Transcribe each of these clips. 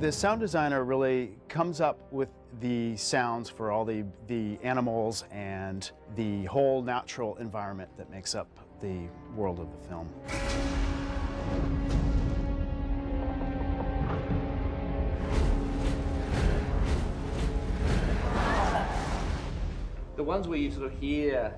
The sound designer really comes up with the sounds for all the, the animals and the whole natural environment that makes up the world of the film. The ones where you sort of hear,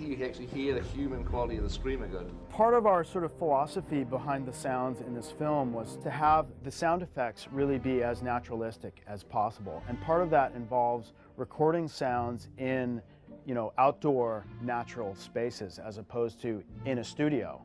you actually hear the human quality of the scream are good. Part of our sort of philosophy behind the sounds in this film was to have the sound effects really be as naturalistic as possible. And part of that involves recording sounds in, you know, outdoor natural spaces as opposed to in a studio.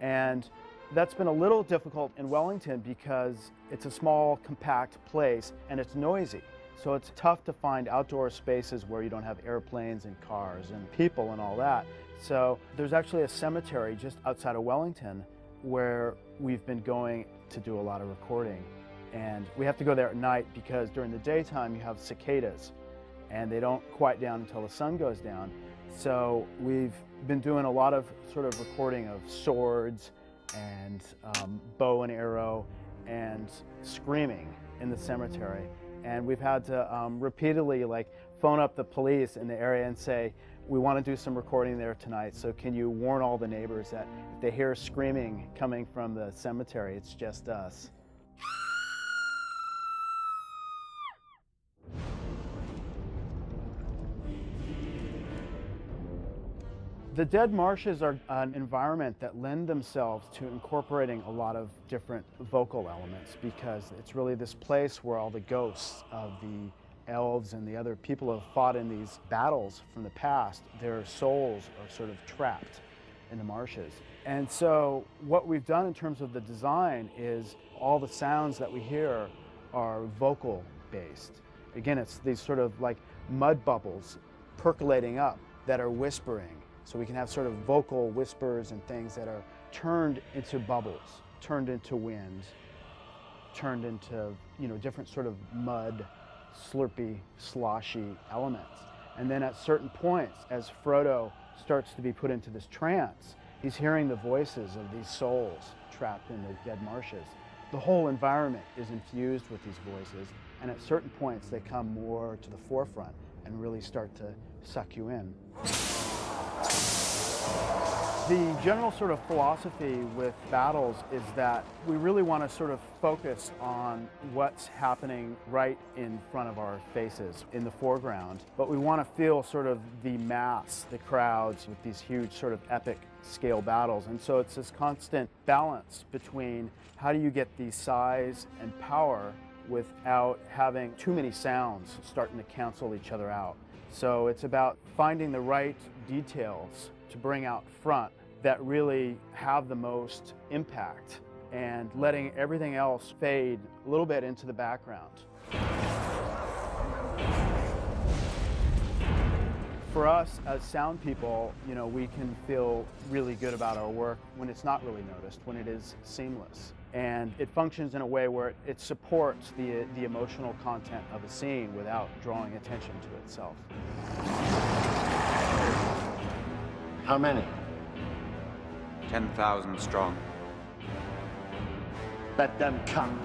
And that's been a little difficult in Wellington because it's a small, compact place and it's noisy. So it's tough to find outdoor spaces where you don't have airplanes and cars and people and all that. So there's actually a cemetery just outside of Wellington where we've been going to do a lot of recording. And we have to go there at night because during the daytime you have cicadas and they don't quiet down until the sun goes down. So we've been doing a lot of sort of recording of swords and um, bow and arrow and screaming in the cemetery and we've had to um, repeatedly like phone up the police in the area and say, we want to do some recording there tonight, so can you warn all the neighbors that if they hear screaming coming from the cemetery, it's just us. The dead marshes are an environment that lend themselves to incorporating a lot of different vocal elements because it's really this place where all the ghosts of the elves and the other people who have fought in these battles from the past, their souls are sort of trapped in the marshes. And so what we've done in terms of the design is all the sounds that we hear are vocal based. Again, it's these sort of like mud bubbles percolating up that are whispering so we can have sort of vocal whispers and things that are turned into bubbles, turned into wind, turned into, you know, different sort of mud, slurpy, sloshy elements. And then at certain points, as Frodo starts to be put into this trance, he's hearing the voices of these souls trapped in the dead marshes. The whole environment is infused with these voices, and at certain points they come more to the forefront and really start to suck you in. The general sort of philosophy with battles is that we really want to sort of focus on what's happening right in front of our faces in the foreground, but we want to feel sort of the mass, the crowds with these huge sort of epic scale battles. And so it's this constant balance between how do you get the size and power without having too many sounds starting to cancel each other out. So it's about finding the right details to bring out front that really have the most impact and letting everything else fade a little bit into the background. For us as sound people, you know, we can feel really good about our work when it's not really noticed, when it is seamless. And it functions in a way where it supports the, the emotional content of a scene without drawing attention to itself. How many? 10,000 strong. Let them come.